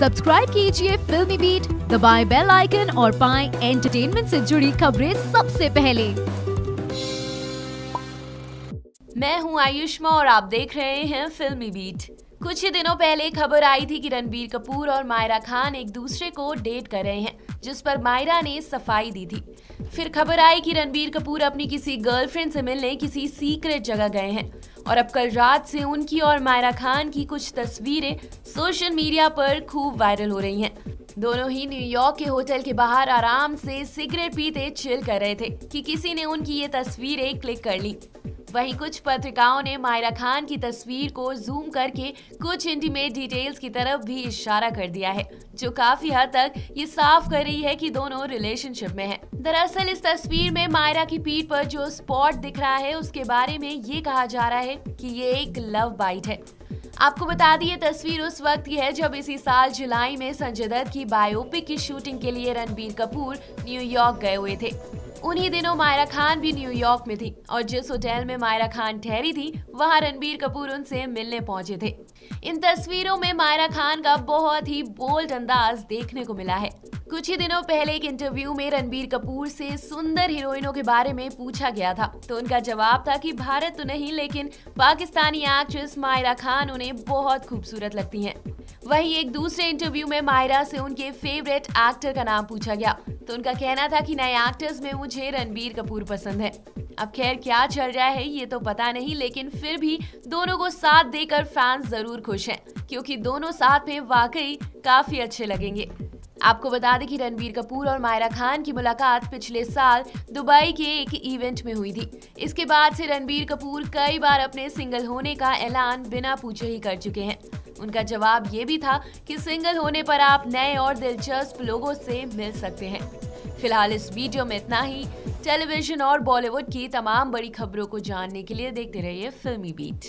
Subscribe कीजिए फिल्मी beat, दबाएँ बेल आइकन और पाएँ एंटरटेनमेंट से जुड़ी खबरें सबसे पहले। मैं हूँ आयुष्मा और आप देख रहे हैं फिल्मी बीट। कुछ ही दिनों पहले खबर आई थी कि रणबीर कपूर और मायरा खान एक दूसरे को डेट कर रहे हैं, जिस पर मायरा ने सफ़ाई दी थी। फिर खबर आई कि रणबीर कपूर अपनी किसी गर्लफ्रेंड से मिलने किसी सीक्रेट जगह गए हैं। और अब कल रात से उनकी और मायरा खान की कुछ तस्वीरें सोशल मीडिया पर खूब वायरल हो रही हैं। दोनों ही न्यूयॉर्क के होटल के बाहर आराम से सिगरेट पीते चिल कर रहे थे कि किसी ने उनकी ये तस्वीरें क्लिक कर ली। वहीं कुछ पत्रिकाओं ने मायरा खान की तस्वीर को जूम करके कुछ इंटीमेट डिटेल्स की तरफ़ भी इशारा कर दिया है, जो काफ़ी हद तक ये साफ़ कर रही है कि दोनों रिलेशनशिप में हैं। दरअसल इस तस्वीर में मायरा की पीठ पर जो स्पॉट दिख रहा है, उसके बारे में ये कहा जा रहा है कि ये एक लव बाइट है आपको बता दी, ये तस्वीर उस वक्त की है जब इसी साल जुलाई में संजय दत्त की बायोपिक की शूटिंग के लिए रणबीर कपूर न्यूयॉर्क गए हुए थे उन्हीं दिनों मायरा खान भी न्यूयॉर्क में थी और जिस होटल में मायरा खान ठहरी थी, वहाँ रणबीर कपूर उनसे मिलने पहुँचे थे। इन तस्वीरों में मायरा खान का बहुत ही बोल्ड अंदाज देखने को मिला है। कुछ ही दिनों पहले एक इंटरव्यू में रणबीर कपूर से सुंदर हीरोइनों के बारे में पूछा गया था तो उनका जवाब था कि भारत तो नहीं, लेकिन पाकिस्तानी एक्ट्रेस मायरा खान उन्हें बहुत खूबसूरत लगती हैं। वहीं एक दूसरे इंटरव्यू में मायरा से उनके फेवरेट एक्टर का नाम पूछा गया। तो उनका कहना था कि नए एक्टर्स में मुझे रणबीर कपूर पसंद है। अब खैर क्या चल रहा है, ये तो पता नहीं, लेकिन फिर भी दोनों को साथ देकर फैंस ज़रूर खुश हैं, क्योंकि दोनों साथ में वाकई काफ़ी अच्छे लगेंगे। आपको बता दें कि रणबीर कपूर और मायरा खान की मुलाकात पिछले साल दुबई के एक इवेंट में हुई थी। इसके बाद से रणबीर कपूर कई बार अपने सिंगल होने का ऐलान बिना पूछे ही कर चुके हैं। उनका जवाब ये भी था कि सिंगल होने पर आप नए और दिलचस्प लोगों से मिल सकते हैं। फ़िलहाल इस वीडियो में इतना ही। टेलीविज़न और बॉलीवुड की तमाम बड़ी खबरों को जानने के लिए देखते रहिए फिल्मी बीट।